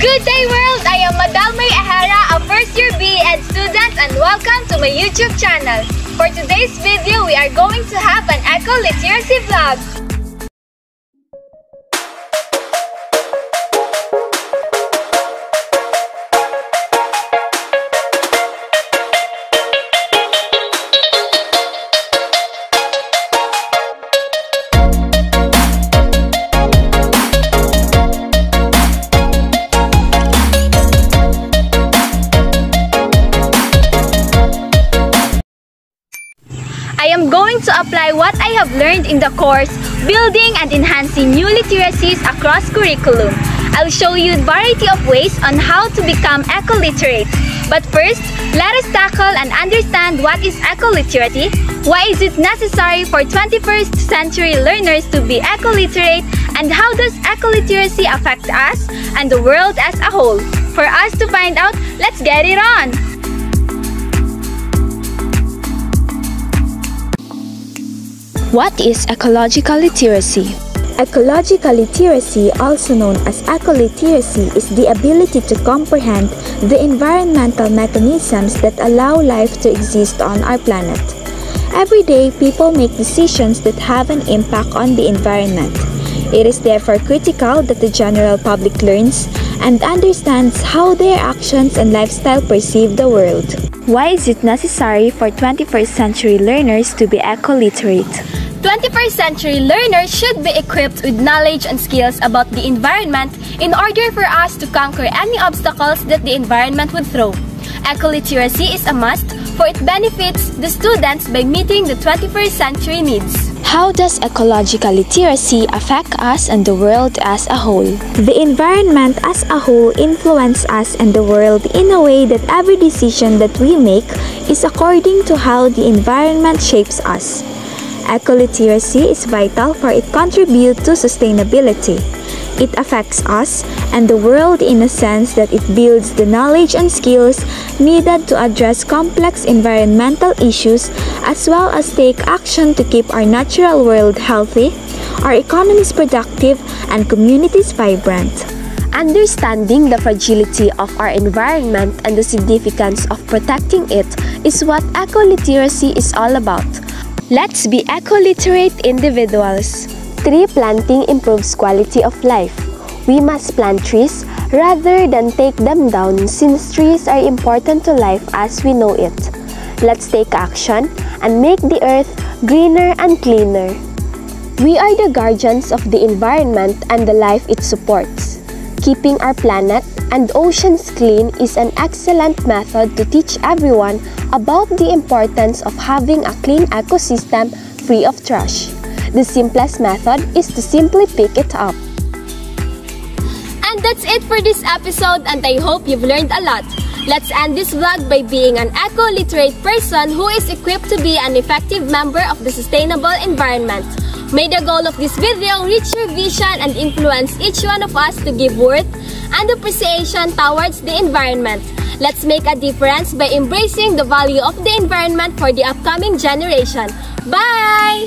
Good day world! I am Madalmay Ahara, a first year BEd student and welcome to my YouTube channel. For today's video, we are going to have an eco literacy vlog. I am going to apply what I have learned in the course Building and Enhancing New Literacies Across Curriculum. I'll show you a variety of ways on how to become eco-literate. But first, let us tackle and understand what is eco-literacy, why is it necessary for 21st century learners to be eco-literate, and how does eco-literacy affect us and the world as a whole. For us to find out, let's get it on! What is ecological literacy? Ecological literacy, also known as ecoliteracy, is the ability to comprehend the environmental mechanisms that allow life to exist on our planet. Every day, people make decisions that have an impact on the environment. It is therefore critical that the general public learns and understands how their actions and lifestyle perceive the world. Why is it necessary for 21st century learners to be eco-literate? 21st century learners should be equipped with knowledge and skills about the environment in order for us to conquer any obstacles that the environment would throw. Eco-literacy is a must for it benefits the students by meeting the 21st century needs. How does ecological literacy affect us and the world as a whole? The environment as a whole influences us and the world in a way that every decision that we make is according to how the environment shapes us. Ecoliteracy is vital for it contributes to sustainability. It affects us and the world in a sense that it builds the knowledge and skills needed to address complex environmental issues as well as take action to keep our natural world healthy, our economies productive, and communities vibrant. Understanding the fragility of our environment and the significance of protecting it is what eco-literacy is all about. Let's be eco-literate individuals. Tree planting improves quality of life. We must plant trees rather than take them down since trees are important to life as we know it. Let's take action and make the earth greener and cleaner. We are the guardians of the environment and the life it supports. Keeping our planet and oceans clean is an excellent method to teach everyone about the importance of having a clean ecosystem free of trash. The simplest method is to simply pick it up. And that's it for this episode and I hope you've learned a lot. Let's end this vlog by being an eco-literate person who is equipped to be an effective member of the sustainable environment. May the goal of this video reach your vision and influence each one of us to give worth and appreciation towards the environment. Let's make a difference by embracing the value of the environment for the upcoming generation. Bye!